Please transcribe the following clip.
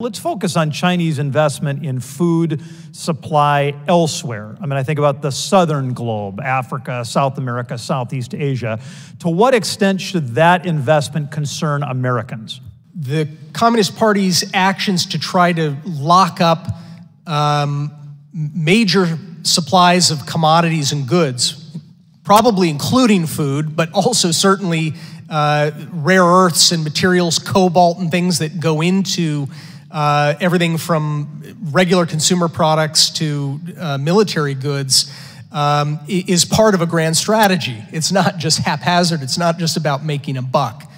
Let's focus on Chinese investment in food supply elsewhere. I mean, I think about the southern globe, Africa, South America, Southeast Asia. To what extent should that investment concern Americans? The Communist Party's actions to try to lock up um, major supplies of commodities and goods, probably including food, but also certainly uh, rare earths and materials, cobalt and things that go into uh, everything from regular consumer products to uh, military goods, um, is part of a grand strategy. It's not just haphazard, it's not just about making a buck.